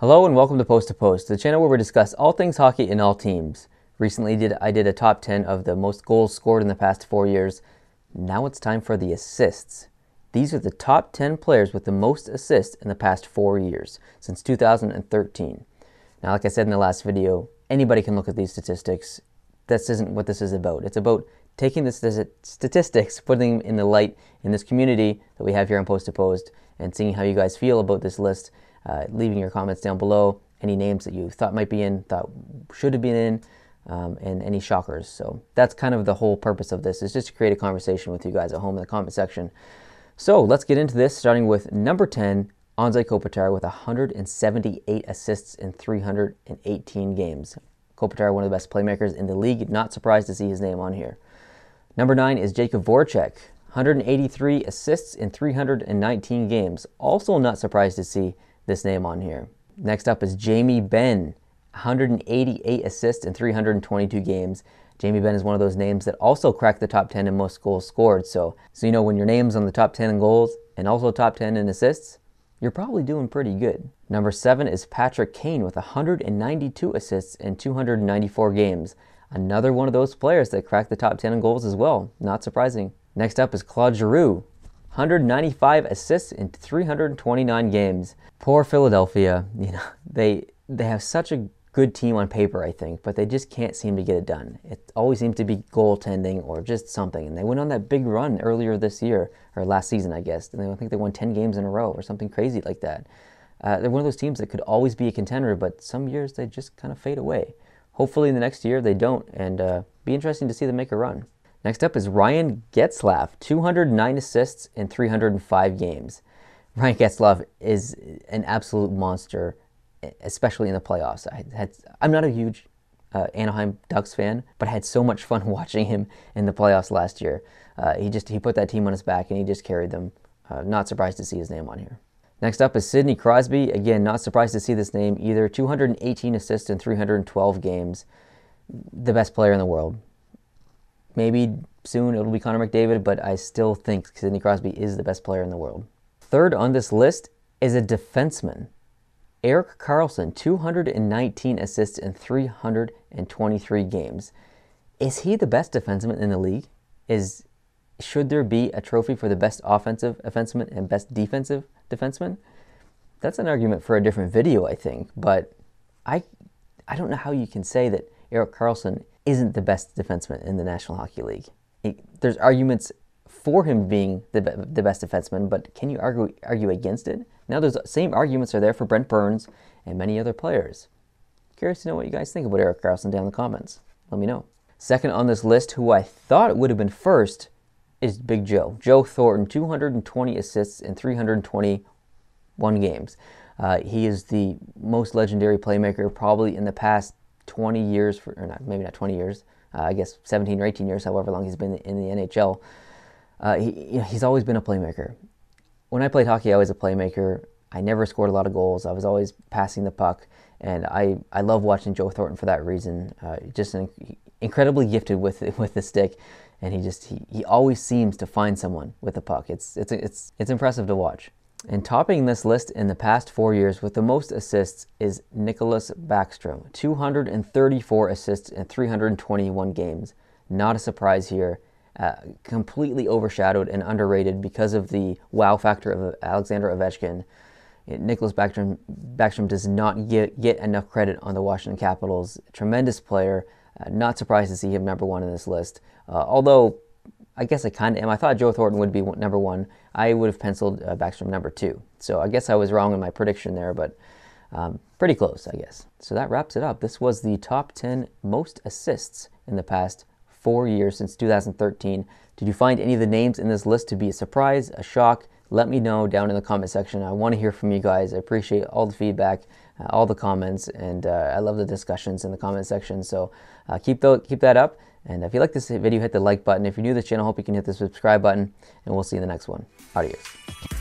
Hello and welcome to Post to Post, the channel where we discuss all things hockey in all teams. Recently did I did a top 10 of the most goals scored in the past 4 years. Now it's time for the assists. These are the top 10 players with the most assists in the past 4 years since 2013. Now like I said in the last video, anybody can look at these statistics. This isn't what this is about. It's about taking the statistics, putting them in the light in this community that we have here on Post to Post and seeing how you guys feel about this list uh, leaving your comments down below. Any names that you thought might be in, thought should have been in, um, and any shockers. So that's kind of the whole purpose of this is just to create a conversation with you guys at home in the comment section. So let's get into this, starting with number 10, Anze Kopitar with 178 assists in 318 games. Kopitar, one of the best playmakers in the league. Not surprised to see his name on here. Number 9 is Jakub Voracek, 183 assists in 319 games. Also not surprised to see this name on here. Next up is Jamie Benn, 188 assists in 322 games. Jamie Benn is one of those names that also cracked the top 10 in most goals scored. So, so you know when your name's on the top 10 in goals and also top 10 in assists, you're probably doing pretty good. Number seven is Patrick Kane with 192 assists in 294 games. Another one of those players that cracked the top 10 in goals as well. Not surprising. Next up is Claude Giroux, 195 assists in 329 games. Poor Philadelphia, you know, they they have such a good team on paper, I think, but they just can't seem to get it done. It always seems to be goaltending or just something. And they went on that big run earlier this year, or last season, I guess. And I think they won 10 games in a row or something crazy like that. Uh, they're one of those teams that could always be a contender, but some years they just kind of fade away. Hopefully, in the next year they don't, and uh, be interesting to see them make a run. Next up is Ryan Getzlaf, 209 assists in 305 games. Ryan Getzlaf is an absolute monster, especially in the playoffs. I had, I'm not a huge uh, Anaheim Ducks fan, but I had so much fun watching him in the playoffs last year. Uh, he just he put that team on his back and he just carried them. Uh, not surprised to see his name on here. Next up is Sidney Crosby. Again, not surprised to see this name either. 218 assists in 312 games. The best player in the world. Maybe soon it'll be Connor McDavid, but I still think Sidney Crosby is the best player in the world. Third on this list is a defenseman. Erik Karlsson, 219 assists in 323 games. Is he the best defenseman in the league? Is should there be a trophy for the best offensive defenseman and best defensive defenseman? That's an argument for a different video, I think. But I, I don't know how you can say that Erik Karlsson isn't the best defenseman in the National Hockey League. there's arguments for him being the, the best defenseman, but can you argue, argue against it? Now, those same arguments are there for Brent Burns and many other players. Curious to know what you guys think about Erik Karlsson down in the comments. Let me know. Second on this list, who I thought would have been first, is Big Joe. Joe Thornton, 220 assists in 321 games. Uh, he is the most legendary playmaker probably in the past 20 years, for, or not, maybe not 20 years, uh, I guess 17 or 18 years, however long he's been in the NHL. Uh, he, he's always been a playmaker. When I played hockey, I was a playmaker. I never scored a lot of goals. I was always passing the puck, and I, I love watching Joe Thornton for that reason. Uh, just an, incredibly gifted with with the stick, and he just he, he always seems to find someone with the puck. It's it's it's it's impressive to watch. And topping this list in the past four years with the most assists is Nicholas Backstrom, 234 assists in 321 games. Not a surprise here. Uh, completely overshadowed and underrated because of the wow factor of Alexander Ovechkin. Nicholas Backstrom, Backstrom does not get, get enough credit on the Washington Capitals. Tremendous player. Uh, not surprised to see him number one in this list. Uh, although I guess I kind of am. I thought Joe Thornton would be number one. I would have penciled uh, Backstrom number two. So I guess I was wrong in my prediction there, but um, pretty close, I guess. So that wraps it up. This was the top 10 most assists in the past four years since 2013. Did you find any of the names in this list to be a surprise, a shock? Let me know down in the comment section. I want to hear from you guys. I appreciate all the feedback, uh, all the comments, and uh, I love the discussions in the comment section. So uh, keep, th- keep that up. And if you like this video, hit the like button. If you're new to the channel, hope you can hit the subscribe button, and we'll see you in the next one. Adios.